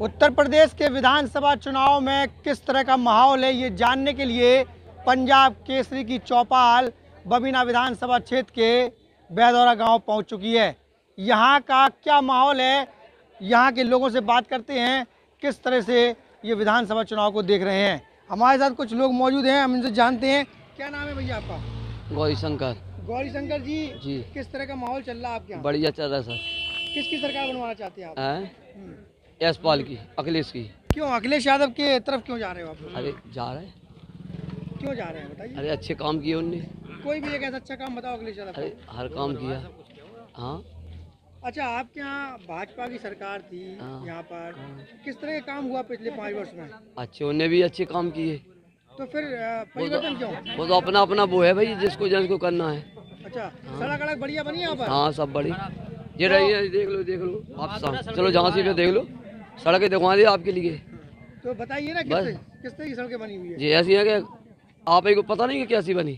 उत्तर प्रदेश के विधानसभा चुनाव में किस तरह का माहौल है ये जानने के लिए पंजाब केसरी की चौपाल बबीना विधानसभा क्षेत्र के बैदौरा गाँव पहुँच चुकी है। यहाँ का क्या माहौल है? यहाँ के लोगों से बात करते हैं किस तरह से ये विधानसभा चुनाव को देख रहे हैं। हमारे साथ कुछ लोग मौजूद हैं हम इनसे जानते हैं। क्या नाम है भैया आपका? गौरी शंकर। गौरी शंकर जी जी। किस तरह का माहौल चल रहा है आपके यहाँ? बढ़िया चल रहा है सर। किसकी सरकार बनवाना चाहते हैं आप? हम्म। यशपाल की अखिलेश की। क्यों अखिलेश यादव के तरफ़ क्यों जा रहे हो आप? अरे जा रहे हैं। क्यों जा रहे हैं बताइए। अरे अच्छे काम किए उनने। कोई भी एक ऐसा अच्छा काम बताओ अखिलेश यादव अरे हर काम किया। हाँ। अच्छा आपके यहाँ भाजपा की सरकार थी हाँ। यहाँ पर। किस तरह का काम हुआ पिछले पाँच वर्ष में? अच्छे उनने भी अच्छे काम किए। तो फिर परिवर्तन क्यों? वो तो अपना अपना वो है भाई जिसको जिसको करना है। अच्छा सड़क अड़क बढ़िया बनी यहाँ पर? हाँ सब बड़ी ये रही है देख लो देख लो आप सब चलो झांसी पे देख लो। सड़कें दिखवा दी आपके लिए। तो बताइए ना किस तरह किस तरह की सड़कें बनी हुई है? जी ऐसी है कि आप ही को पता नहीं कि कैसी बनी।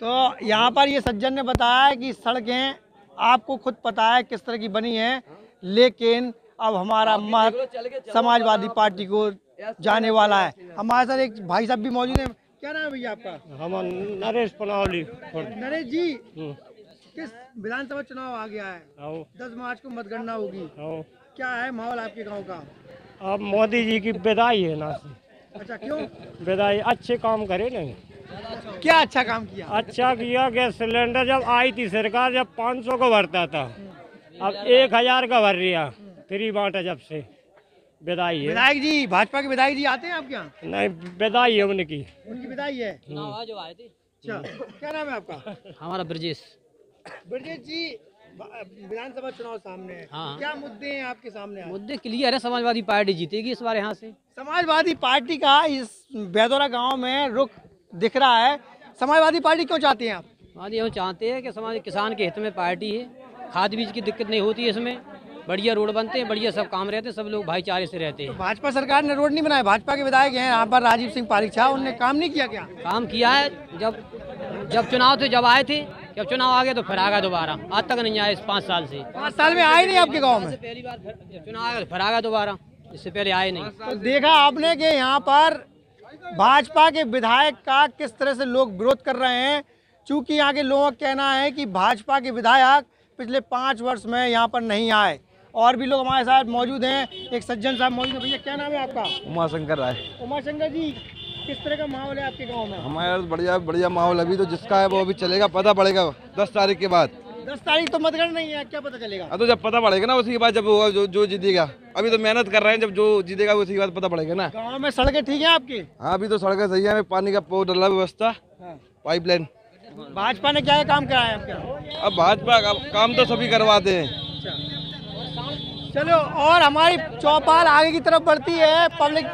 तो यहाँ पर ये सज्जन ने बताया कि सड़कें आपको खुद पता है किस तरह की बनी है लेकिन अब हमारा मत समाजवादी पार्टी को जाने वाला है। हमारे साथ एक भाई साहब भी मौजूद है। क्या नाम है भैया आपका? हम नरेश पनावली नरेश जी किस विधानसभा चुनाव आ गया है? दस मार्च को मतगणना होगी। आओ क्या है माहौल आपके गाँव का? अब मोदी जी की विदाई है ना अच्छा क्यों? विदाई अच्छे काम करे नहीं क्या अच्छा काम किया? अच्छा किया गैस सिलेंडर जब आई थी सरकार जब 500 का भरता था। अब एक हज़ार का भर रिया फ्री बांटा जब से। विदाई है। विधायक जी भाजपा के विधायक जी आते हैं आपके यहाँ? नहीं विदाई है उनकी। उनकी विदाई है? अच्छा क्या नाम है आपका? हमारा ब्रजेश। ब्रजेश जी विधानसभा चुनाव सामने है। हाँ। क्या मुद्दे हैं आपके सामने? मुद्दे क्लियर है समाजवादी पार्टी जीतेगी इस बार यहाँ से। समाजवादी पार्टी का इस बैदौरा गाँव में रुख दिख रहा है। समाजवादी पार्टी क्यों चाहते हैं आप? हमारे हम चाहते हैं कि समाज किसान के हित में पार्टी है। खाद बीज की दिक्कत नहीं होती है इसमें। बढ़िया रोड बनते हैं बढ़िया सब काम रहते हैं सब लोग भाईचारे से रहते हैं। तो भाजपा सरकार ने रोड नहीं बनाया भाजपा के विधायक हैं यहाँ पर राजीव सिंह पारिछा उनने काम नहीं किया क्या? काम किया है जब जब चुनाव थे जब आए थे जब चुनाव आ गया तो फिर आ गया दोबारा। आज तक नहीं आए इस पाँच साल से। पाँच साल में आए नहीं आपके गाँव में? पहली बार फिर जब चुनाव आ गया तो फिर आ गया दोबारा। इससे पहले आए नहीं। तो देखा आपने कि यहाँ पर भाजपा के विधायक का किस तरह से लोग विरोध कर रहे हैं? चूँकि यहाँ के लोगों का कहना है कि भाजपा के विधायक पिछले पाँच वर्ष में यहाँ पर नहीं आए। और भी लोग हमारे साथ मौजूद हैं। एक सज्जन साहब मौजूद है। भैया क्या नाम है आपका? उमाशंकर राय। उमा शंकर जी किस तरह का माहौल है आपके गाँव में? हमारे यहाँ बढ़िया बढ़िया माहौल अभी तो जिसका है वो अभी चलेगा पता पड़ेगा दस तारीख के बाद। दस तारीख तो मतगणना नहीं है क्या पता चलेगा? अब तो जब पता पड़ेगा ना उसी के बाद जब होगा जो जो जीतेगा। अभी तो मेहनत कर रहे हैं जब जो जीतेगा उसी के बाद पता पड़ेगा ना। गाँव में सड़कें ठीक है आपकी? हाँ अभी तो सड़कें सही है पानी का डला व्यवस्था। हाँ। पाइपलाइन। भाजपा ने क्या काम कराया अब भाजपा का काम तो सभी करवाते हैं। चलो और हमारी चौपाल आगे की तरफ़ बढ़ती है पब्लिक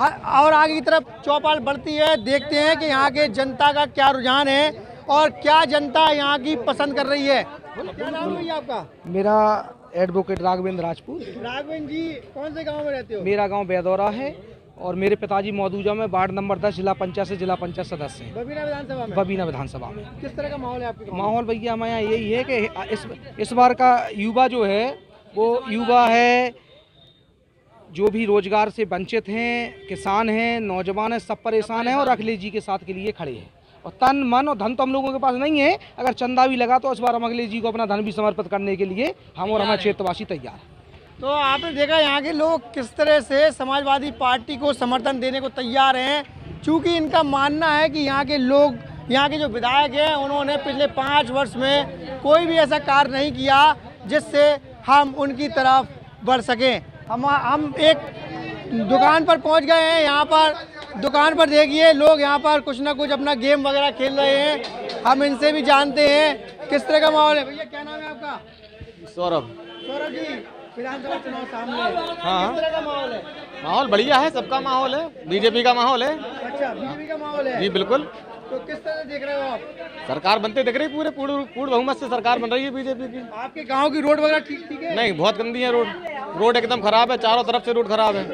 और आगे की तरफ़ चौपाल बढ़ती है। देखते हैं कि यहाँ के जनता का क्या रुझान है और क्या जनता यहाँ की पसंद कर रही है। क्या नाम है भैया आपका? मेरा एडवोकेट राघवेंद्र राजपूत। राघवन जी कौन से गाँव में रहते हो? मेरा गाँव बेदौरा है और मेरे पिताजी मौजूदा में वार्ड नंबर दस जिला पंचायत से जिला पंचायत सदस्य हैं। बबीना विधानसभा में? बबीना विधानसभा में। किस तरह का माहौल है आपके माहौल भैया हमारे यहाँ यही है कि इस इस बार का युवा जो है वो युवा है, जो भी रोज़गार से वंचित हैं, किसान हैं, नौजवान हैं, सब परेशान हैं और अखिलेश जी के साथ के लिए खड़े हैं। और तन, मन और धन तो हम लोगों के पास नहीं है। अगर चंदा भी लगा तो इस बार हम अखिलेश जी को अपना धन भी समर्पित करने के लिए हम और हमारे क्षेत्रवासी तैयार हैं। तो आपने देखा यहाँ के लोग किस तरह से समाजवादी पार्टी को समर्थन देने को तैयार हैं। चूँकि इनका मानना है कि यहाँ के लोग, यहाँ के जो विधायक हैं, उन्होंने पिछले पाँच वर्ष में कोई भी ऐसा कार्य नहीं किया जिससे हम उनकी तरफ़ बढ़ सकें। हम हम एक दुकान पर पहुँच गए हैं यहाँ पर दुकान पर देखिए लोग यहाँ पर कुछ ना कुछ अपना गेम वगैरह खेल रहे हैं। हम इनसे भी जानते हैं। किस तरह का माहौल है भैया? क्या नाम है आपका? सौरभ। सौरभ जी विधानसभा चुनाव सामने। हाँ। किस तरह का माहौल है? माहौल बढ़िया है सबका माहौल है बीजेपी का माहौल है। अच्छा बीजेपी का माहौल है। जी बिल्कुल। तो किस तरह देख रहे हो आप? सरकार बनते देख रही पूरे पूर्ण पूर्ण बहुमत से सरकार बन रही है बीजेपी की। आपके गाँव की रोड वगैरह ठीक ठीक है? नहीं बहुत गंदी है रोड। रोड एकदम खराब है चारों तरफ़ से रोड खराब है।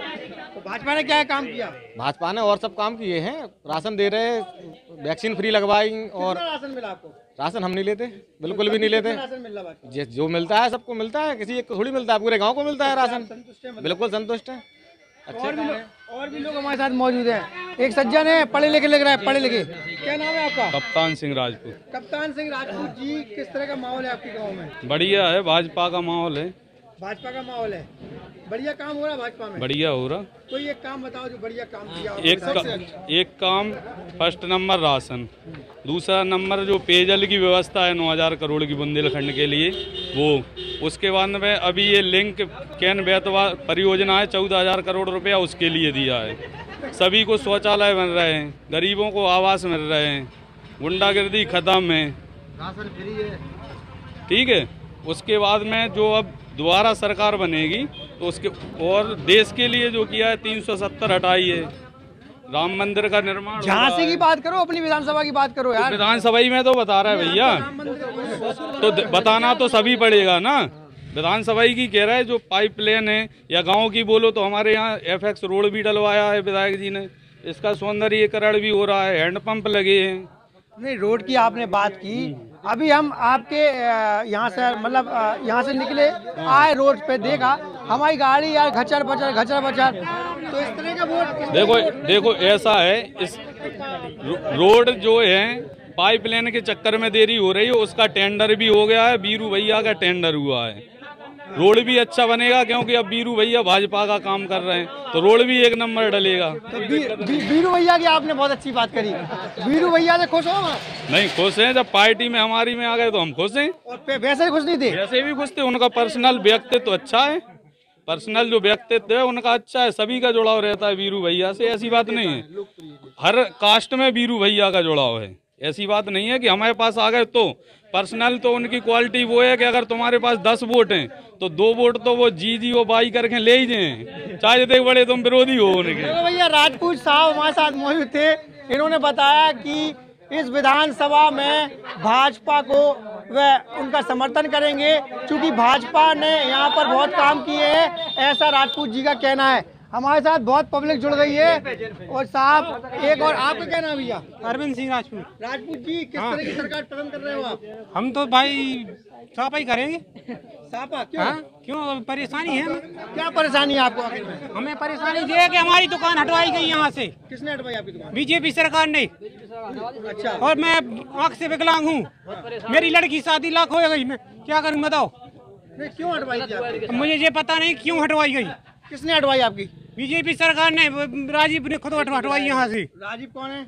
तो भाजपा ने क्या काम किया? भाजपा ने और सब काम किए हैं। राशन दे रहे हैं वैक्सीन फ्री लगवाई और राशन मिला आपको? राशन हम नहीं लेते बिल्कुल भी नहीं लेते। राशन जे- मिलता है सबको मिलता है किसी एक को थोड़ी मिलता है पूरे गाँव को मिलता है राशन। मतलब? बिल्कुल संतुष्ट है। और भी लोग और भी लोग हमारे साथ मौजूद हैं। एक सज्जन है पढ़े लिखे लग रहा है पढ़े लिखे। क्या नाम है आपका? कप्तान सिंह राजपूत। कप्तान सिंह राजपूत जी किस तरह का माहौल है आपके गाँव में? बढ़िया है भाजपा का माहौल है। भाजपा का माहौल है। बढ़िया काम हो रहा है भाजपा में? बढ़िया हो रहा। कोई एक काम बताओ जो बढ़िया काम किया एक का, अच्छा। एक काम फ़र्स्ट नंबर राशन। दूसरा नंबर जो पेयजल की व्यवस्था है नौ हज़ार करोड़ की बुंदेलखंड के लिए वो उसके बाद में अभी ये लिंक कैन बेतवा परियोजना है चौदह हज़ार करोड़ रुपया उसके लिए दिया है। सभी को शौचालय बन रहे हैं गरीबों को आवास मिल रहे हैं गुंडागर्दी खत्म है। ठीक है उसके बाद में जो अब दोबारा सरकार बनेगी तो उसके और देश के लिए जो किया है तीन सौ सत्तर हटाई है। राम मंदिर का निर्माण झांसी की बात करो अपनी विधानसभा की बात करो यार। विधानसभा ही में तो बता रहा है भैया। तो बताना तो सभी पड़ेगा ना। विधानसभा की कह रहा है जो पाइपलाइन है या गाँव की बोलो तो हमारे यहाँ एफ़ एक्स रोड भी डलवाया है विधायक जी ने। इसका सौंदर्यकरण भी हो रहा है हैंडपंप लगे हैं। नहीं रोड की आपने बात की। अभी हम आपके यहाँ से मतलब यहाँ से निकले आए रोड पे देखा हमारी गाड़ी यार घचर बचर घचर बचर। तो इस तरह का वोट देखो देखो ऐसा है इस रोड जो है पाइपलाइन के चक्कर में देरी हो रही है उसका टेंडर भी हो गया है बीरू भैया का टेंडर हुआ है। रोड भी अच्छा बनेगा क्योंकि अब बीरू भैया भाजपा का काम कर रहे हैं तो रोड भी एक नंबर डलेगा। तो बी, बी, बीरू भैया की आपने बहुत अच्छी बात करी। बीरू भैया से खुश हो नहीं खुश हैं जब पार्टी में हमारी में आ गए तो हम खुश हैं। और वैसे ही खुश नहीं थे? वैसे भी खुश थे उनका पर्सनल व्यक्तित्व तो अच्छा है। पर्सनल जो व्यक्तित्व है उनका अच्छा है सभी का जुड़ाव रहता है बीरू भैया से ऐसी बात नहीं है। हर कास्ट में बीरू भैया का जुड़ाव है। ऐसी बात नहीं है कि हमारे पास आ गए तो पर्सनल तो उनकी क्वालिटी वो है कि अगर तुम्हारे पास दस वोट हैं तो दो वोट तो वो जी जी वो बाई करके ले ही जाए। चाहे जितने बड़े तुम विरोधी हो उनके। भैया, राजपूत साहब हमारे साथ मौजूद थे। इन्होंने बताया कि इस विधानसभा में भाजपा को वह उनका समर्थन करेंगे, क्योंकि भाजपा ने यहाँ पर बहुत काम किए हैं। ऐसा राजपूत जी का कहना है। हमारे साथ बहुत पब्लिक जुड़ गई है। और साहब एक और आपका क्या नाम भैया? अरविंद सिंह राजपूत। राजपूत जी किस तरह की सरकार पसंद कर रहे हो आप? हम तो भाई साफा ही करेंगे। सापा क्यों? हाँ क्यों? परेशानी है क्या परेशानी है आपको आखिर में? हमें परेशानी ये है कि हमारी दुकान हटवाई गई यहाँ से। किसने हटवाई आपकी दुकान? बीजेपी सरकार ने। अच्छा। और मैं आँख से विकलांग हूँ। मेरी लड़की शादी लाख हो गई। मैं क्या करूँ बताओ। क्यों हटवाई मुझे ये पता नहीं क्यों हटवाई गई। किसने हटवाई आपकी? बीजेपी सरकार ने राजीव ने खुद हटवा- हटवाई यहाँ से। राजीव कौन है?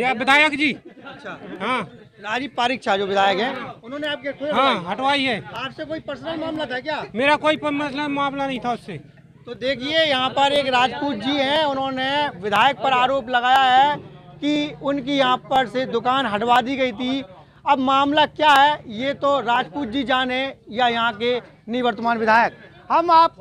या विधायक जी। अच्छा। हाँ। राजीव पारिक शाह जो विधायक है उन्होंने आपके हाँ हटवाई। है। आपसे कोई पर्सनल मामला था क्या? मेरा कोई प- मसला मामला नहीं था उससे। तो देखिए यहाँ पर एक राजपूत जी हैं उन्होंने विधायक पर आरोप लगाया है कि उनकी यहाँ पर से दुकान हटवा दी गई थी। अब मामला क्या है ये तो राजपूत जी जाने या यहाँ के निवर्तमान विधायक। हम आप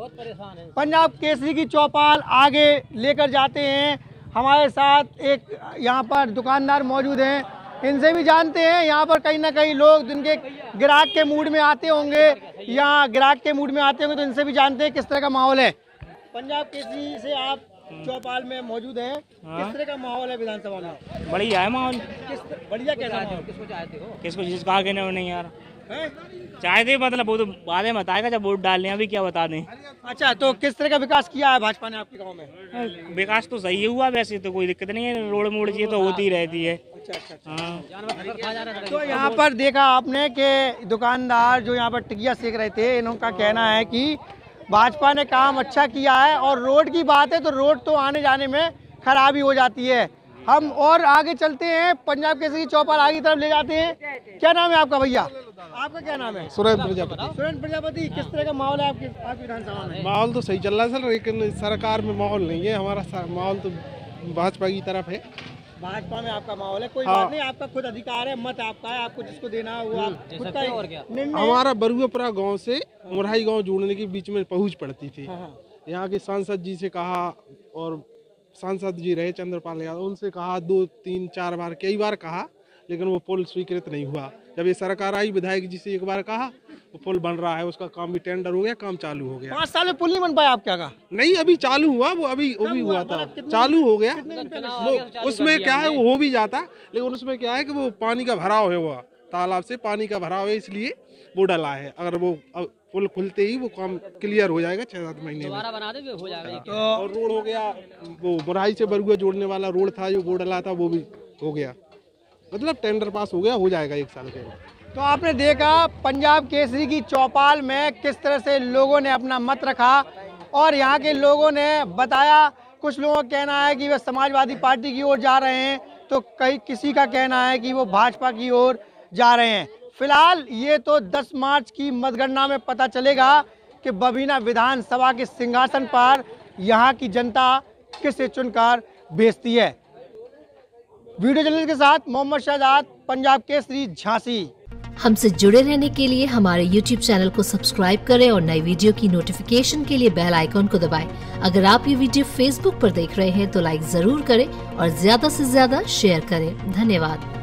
पंजाब केसरी की चौपाल आगे लेकर जाते हैं। हमारे साथ एक यहाँ पर दुकानदार मौजूद हैं। इनसे भी जानते हैं यहाँ पर कहीं ना कहीं लोग जिनके ग्राहक के मूड में आते होंगे या ग्राहक के मूड में आते होंगे तो इनसे भी जानते हैं किस तरह का माहौल है। पंजाब केसरी से आप चौपाल में मौजूद हैं। किस तरह का माहौल है विधानसभा में? बढ़िया है माहौल। किस बढ़िया कैसा माहौल? किसको जिसको आगे नहीं यार। है चाहे थे मतलब वो तो बाद में बताएगा जब वोट डालने अभी क्या बता दें। अच्छा तो किस तरह का विकास किया है भाजपा ने आपके गाँव में? विकास तो सही हुआ वैसे तो कोई दिक्कत नहीं है रोड मोड़ ये तो होती रहती है। अच्छा अच्छा। हाँ। तो यहाँ पर देखा आपने कि दुकानदार जो यहाँ पर टिकिया सेक रहे थे इनका कहना है कि भाजपा ने काम अच्छा किया है और रोड की बात है तो रोड तो आने जाने में खराबी हो जाती है। हम और आगे चलते हैं। पंजाब केसरी चौपाल आगे की तरफ़ ले जाते हैं। क्या नाम है आपका भैया? आपका क्या नाम है? सुरेंद्र प्रजापति। सुरेंद्र प्रजापति किस तरह का माहौल है आपके आपकी विधानसभा में? माहौल तो सही चल रहा है सर लेकिन सरकार में माहौल नहीं है। हमारा माहौल तो भाजपा की तरफ़ है। भाजपा में आपका माहौल है। कोई हाँ। बात नहीं आपका खुद अधिकार है मत आपका है आपको जिसको देना है वो आप खुद का निर्णय है। हमारा बरुआपुरा गाँव से मुरहाई गाँव जोड़ने के बीच में पहुँच पड़ती थी। हाँ, हाँ। यहाँ के सांसद जी से कहा और सांसद जी रहे चंद्रपाल यादव उनसे कहा दो तीन चार बार कई बार कहा लेकिन वो पुल स्वीकृत नहीं हुआ। जब ये सरकार आई विधायक जी से एक बार कहा वो पुल बन रहा है उसका काम भी टेंडर हो गया काम चालू हो गया। पाँच साल में पुल नहीं बन पाया आप क्या कहा? नहीं अभी चालू हुआ वो अभी वो भी हुआ था। चालू हो गया। वो उसमें क्या है वो हो भी जाता लेकिन उसमें क्या है कि वो पानी का भराव है हुआ तालाब से पानी का भराव है इसलिए वो डला है। अगर वो पुल खुलते ही वो काम क्लियर हो जाएगा छह सात महीने में। बना दे हो जाएगा। एक और रोड हो गया वो मुराई से बरुआ जोड़ने वाला रोड था जो वो डला था वो भी हो गया। मतलब टेंडर पास हो गया हो जाएगा एक साल के तो आपने देखा पंजाब केसरी की चौपाल में किस तरह से लोगों ने अपना मत रखा और यहाँ के लोगों ने बताया कुछ लोगों का कहना है कि वे समाजवादी पार्टी की ओर जा रहे हैं तो कई किसी का कहना है कि वो भाजपा की ओर जा रहे हैं। फ़िलहाल ये तो 10 मार्च की मतगणना में पता चलेगा कि बबीना विधानसभा के सिंहासन पर यहाँ की जनता किसे चुनकर बेचती है। वीडियो जर्नलिस्ट के साथ मोहम्मद शहजाद, पंजाब केसरी, झांसी। हमसे जुड़े रहने के लिए हमारे YouTube चैनल को सब्सक्राइब करें और नई वीडियो की नोटिफिकेशन के लिए बेल आइकॉन को दबाएँ। अगर आप ये वीडियो Facebook पर देख रहे हैं तो लाइक ज़रूर करें और ज़्यादा से ज़्यादा शेयर करें। धन्यवाद।